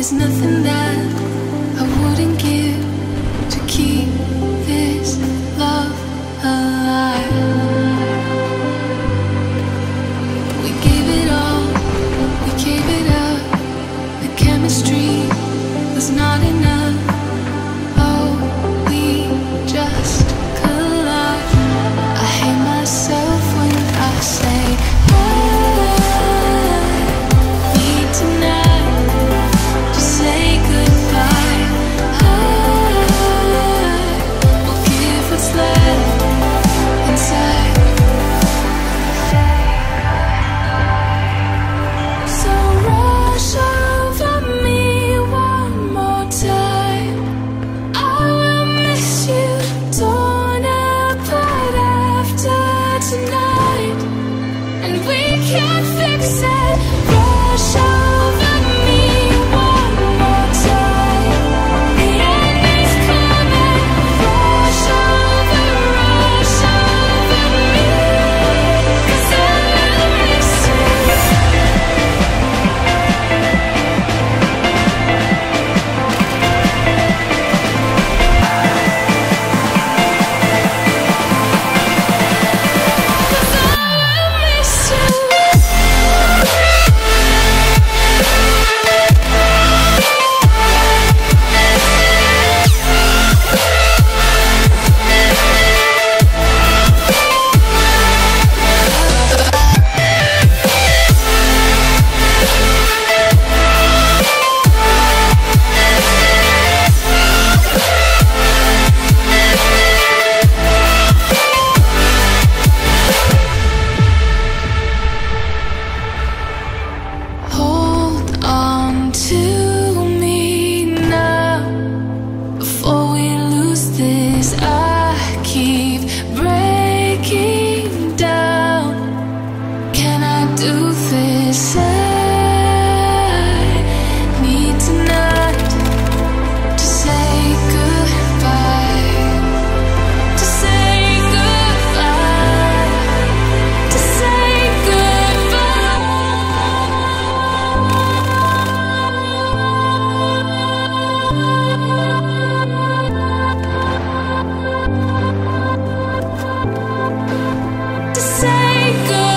There's nothing that I wouldn't give. before we lose this, I keep. wake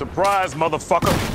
Surprise, motherfucker!